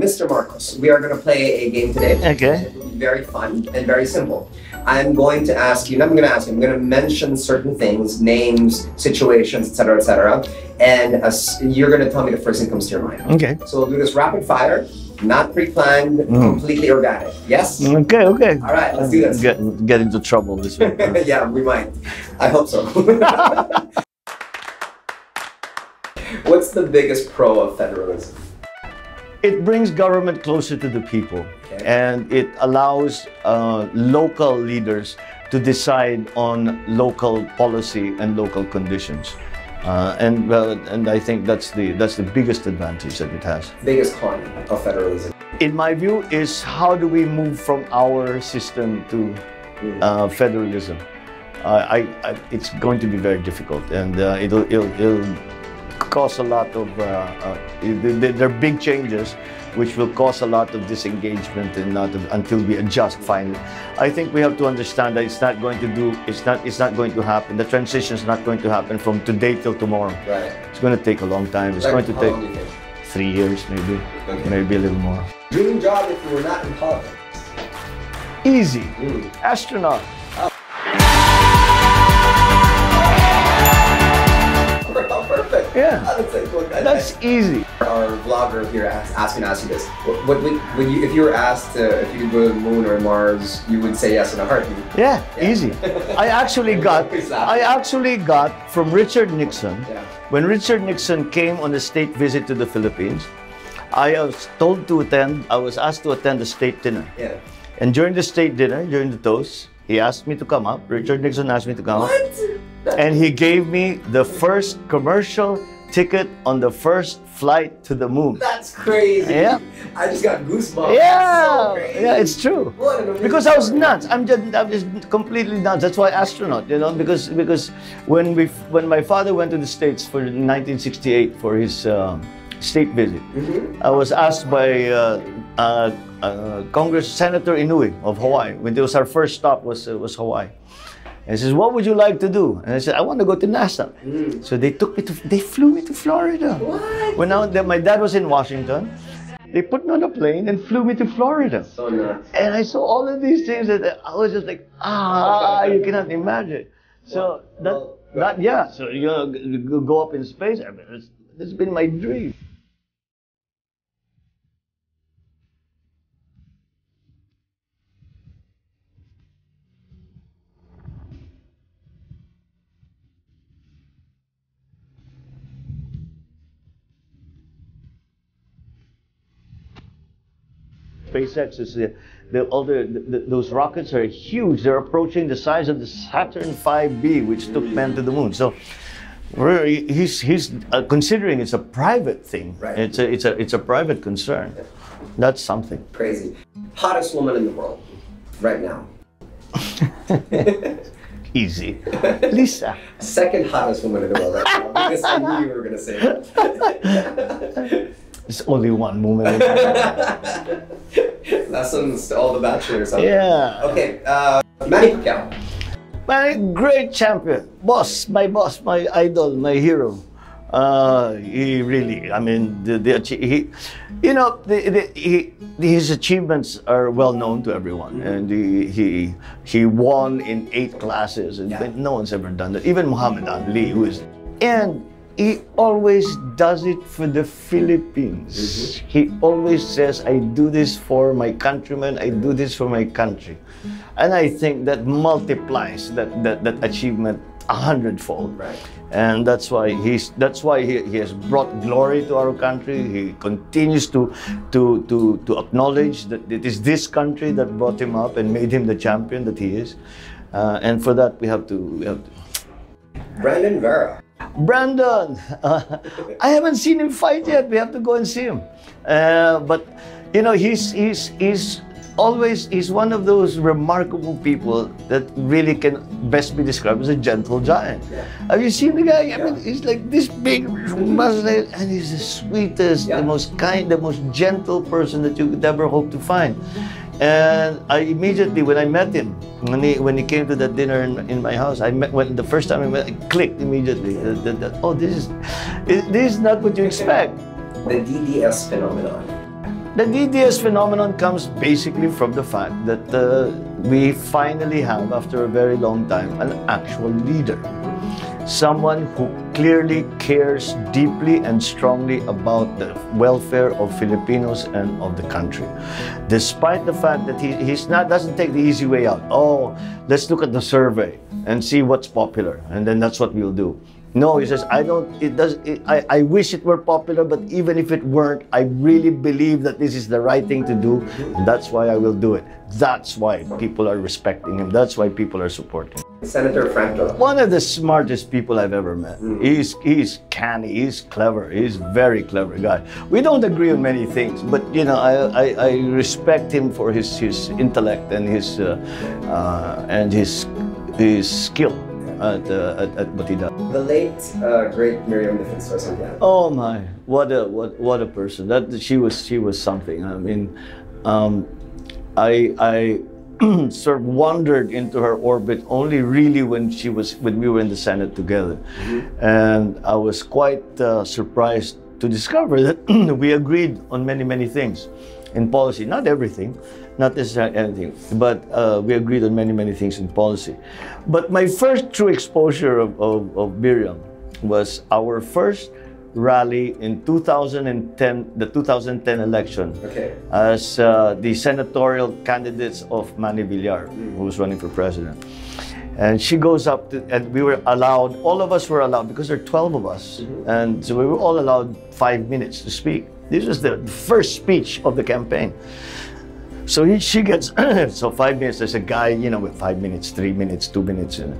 Mr. Marcos, we are going to play a game today. Okay. It will be very fun and very simple. I'm going to ask you, I'm going to ask you, I'm going to mention certain things, names, situations, etc., etc., and uh, you're going to tell me the first thing comes to your mind. Okay. So we'll do this rapid fire, not pre-planned, Mm. completely organic. Yes? Okay, okay. All right, let's do this. Get, get into trouble this way. yeah, we might. I hope so. What's the biggest pro of federalism? It brings government closer to the people and it allows uh, local leaders to decide on local policy and local conditions. Uh, and well, and I think that's the that's the biggest advantage that it has. Biggest con of federalism? In my view, is how do we move from our system to uh, federalism? Uh, I, I, it's going to be very difficult, and uh, it'll, it'll, it'll cause a lot of. Uh, uh, there are big changes, which will cause a lot of disengagement and not until we adjust finally. I think we have to understand that it's not going to do. It's not. It's not going to happen. The transition is not going to happen from today till tomorrow. Right. It's going to take a long time. It's Like, going to take long do you think? three years, maybe, Okay. maybe a little more. Dream job if you were not in politics? Easy. Mm. Astronaut. Yeah. That's, like, I- easy. our vlogger here asked, asked me to ask you this. What, what would, you, if you were asked to, if you could go to the moon or Mars, you would say yes in a heartbeat. Yeah, Yeah. easy. I actually got I actually got from Richard Nixon Yeah. when Richard Nixon came on a state visit to the Philippines. I was told to attend. I was asked to attend the state dinner, Yeah. and during the state dinner, during the toast, he asked me to come up. Richard Nixon asked me to come up, What? And he gave me the first commercial ticket on the first flight to the moon. That's crazy. Yeah. I just got goosebumps. Yeah, So yeah, it's true. What an amazing Because I was nuts. I'm just, I'm just completely nuts. That's why astronaut, you know, because because when we when my father went to the states for 1968 for his uh, state visit, Mhm. I was asked by uh, uh, uh, Congress Senator Inouye of Hawaii when it was our first stop was uh, was Hawaii. And he says, "What would you like to do?" And I said, "I want to go to NASA." Mm. So they took me to they flew me to Florida. What? When I, my dad was in Washington, they put me on a plane and flew me to Florida. So nuts. And I saw all of these things that I was just like, ah, you cannot imagine. So that, Well, that yeah, so you know, g- go up in space. I mean, it's, it's been my dream. SpaceX is the, the all the, those rockets are huge. They're approaching the size of the Saturn V-B, which took man to the moon. So he's he's uh, considering it's a private thing. Right. It's a it's a it's a private concern. That's something. Crazy. Hottest woman in the world right now. Easy. Lisa. Second hottest woman in the world right now. Because I knew you were gonna say that. There's only one woman. Lessons to all the bachelors. yeah. Okay. Uh, Manny Pacquiao. My great champion, boss, my boss, my idol, my hero. Uh, he really, I mean, the, the he, you know, the, the, he, his achievements are well known to everyone, and he he he won in eight classes, and Yeah. no one's ever done that. Even Muhammad Ali, who is, and he always does it for the Philippines. He always says, "I do this for my countrymen. I do this for my country," and I think that multiplies that that, that achievement a hundredfold. Right. And that's why he's that's why he, he has brought glory to our country. He continues to to to to acknowledge that it is this country that brought him up and made him the champion that he is. Uh, and for that we have to we have to Brandon Vera. Brandon, uh, I haven't seen him fight yet. We have to go and see him. Uh, but you know, he's he's he's always he's one of those remarkable people that really can best be described as a gentle giant. Have you seen the guy? I mean, he's like this big, and he's the sweetest, Yeah. the most kind, the most gentle person that you could ever hope to find. And I immediately, when I met him, when he when he came to that dinner in, in my house, I met when the first time I met, it clicked immediately. That, that, that, oh, this is this is not what you expect. The DDS phenomenon. The DDS phenomenon comes basically from the fact that uh, we finally have, after a very long time, an actual leader. Someone who clearly cares deeply and strongly about the welfare of Filipinos and of the country. Despite the fact that he he's not, doesn't take the easy way out. Oh, let's look at the survey and see what's popular, and then that's what we'll do. No, he says, I don't, it does, it, I, I wish it were popular, but even if it weren't, I really believe that this is the right thing to do. And that's why I will do it. That's why people are respecting him. That's why people are supporting him. Senator Franco. One of the smartest people I've ever met. He's, he's canny, he's clever, he's a very clever guy. We don't agree on many things, but you know, I, I, I respect him for his, his intellect and his, uh, uh, and his, his skill at, uh, at, at what he does. The late, uh, great Miriam Defensor Santiago. Oh my, what a what what a person. That she was she was something. I mean, um, I I sort of wandered into her orbit only really when she was when we were in the Senate together, and I was quite uh, surprised to discover that we agreed on many many things in policy. Not everything, not necessarily anything, but uh, we agreed on many many things in policy. But my first true exposure of, of, of Miriam was our first rally in 2010, the 2010 election, Okay. as uh, the senatorial candidates of Manny Villar, who was running for president. And she goes up to, and we were allowed, all of us were allowed, because there are 12 of us, and so we were all allowed five minutes to speak. This was the first speech of the campaign. So he, she gets, so five minutes, there's a guy, you know, with five minutes, three minutes, two minutes. And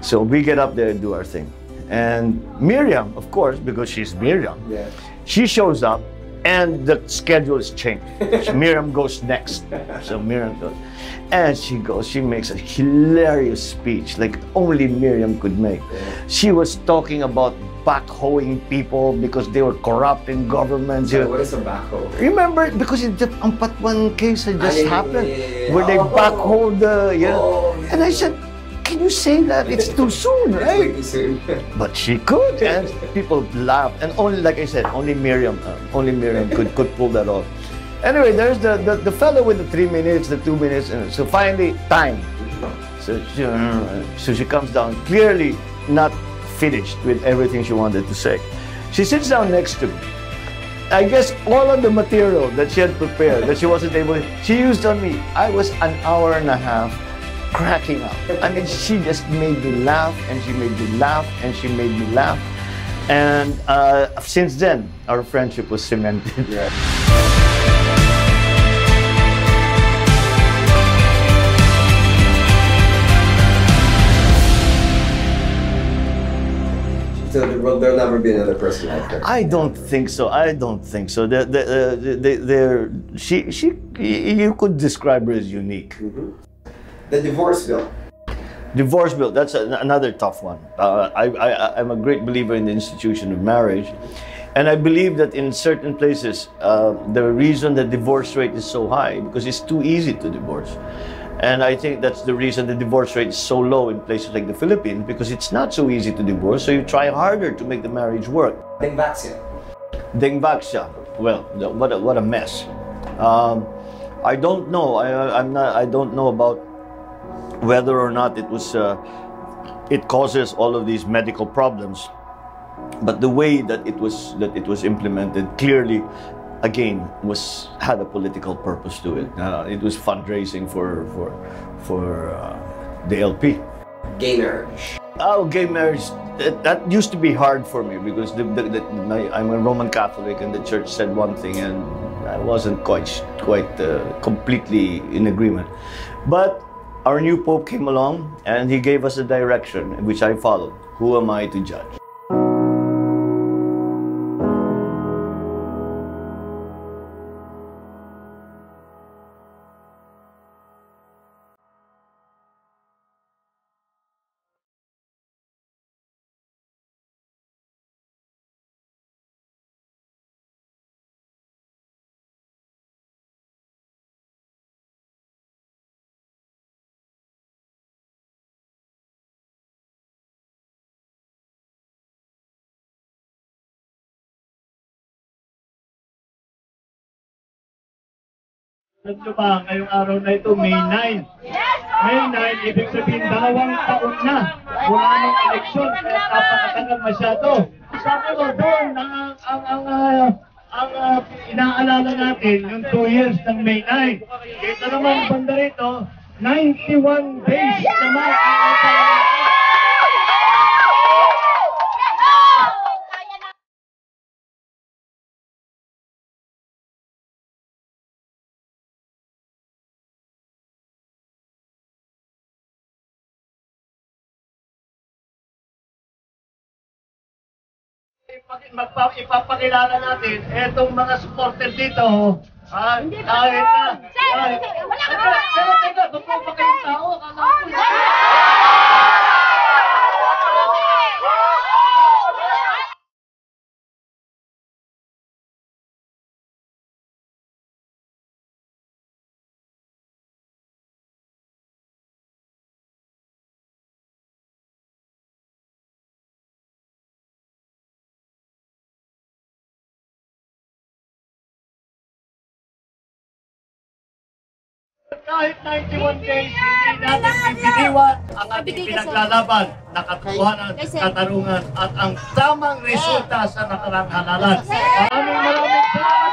so we get up there and do our thing. And Miriam, of course, because she's Miriam, Yeah. she shows up and the schedule is changed. Miriam goes next. So Miriam goes. And she goes, she makes a hilarious speech like only Miriam could make. She was talking about backhoeing people because they were corrupt in government. So what is a backhoe? Remember, because it, the Ampatuan case had just happened, yeah, yeah, yeah. where they Oh. backhoed the, yeah. Oh, yeah. And I said, can you say that? It's too soon, right? But she could, and people laughed. And only, like I said, only Miriam, uh, only Miriam could, could pull that off. Anyway, there's the, the, the fellow with the three minutes, the two minutes, and so finally, time. So she, so she comes down, clearly not finished with everything she wanted to say. She sits down next to me. I guess all of the material that she had prepared, that she wasn't able, she used on me. I was an hour and a half cracking up. I mean, she just made me laugh, and she made me laugh, and she made me laugh. And uh, since then, our friendship was cemented. Yeah. So there will there'll never be another person like her. I don't think so. I don't think so. The, the, uh, the, the, they're- she, she, you could describe her as unique. The divorce bill. Divorce bill, that's an, another tough one. Uh, I, I, I'm a great believer in the institution of marriage. And I believe that in certain places, uh, the reason the divorce rate is so high because it's too easy to divorce. And I think that's the reason the divorce rate is so low in places like the Philippines because it's not so easy to divorce. So you try harder to make the marriage work. Dengvaxia. Dengvaxia. Well, what a, what a mess. Um, I don't know. I, I'm not. I don't know about whether or not it was. Uh, it causes all of these medical problems, but the way that it was that it was implemented clearly, again, was had a political purpose to it. Uh, it was fundraising for for for uh, the LP. Gay marriage. Oh, gay marriage. That, that used to be hard for me because the, the, the, my, I'm a Roman Catholic and the church said one thing and I wasn't quite quite uh, completely in agreement. But our new pope came along and he gave us a direction which I followed. Who am I to judge? Ba, ngayong araw na ito, May 9. May 9, ibig sabihin, dalawang taon na mula ng eleksyon. Kaya napakatagal masyado. Sabi ko doon ang, ang, ang, ah, ang ah, inaalala natin, yung 2 years ng May 9. Ito naman banda rito, 91 days naman ang ipapakilala natin etong mga supporter dito. Ah, kahit na. Kahit, Wala ka naman! teka, teka, totoo ba kayong tao? Akala ko- Kahit 91 days, hindi natin bibiniwan ang ating pinaglalaban na katotohanan, katarungan at ang tamang resulta sa nakarang halalan. Maraming maraming salamat!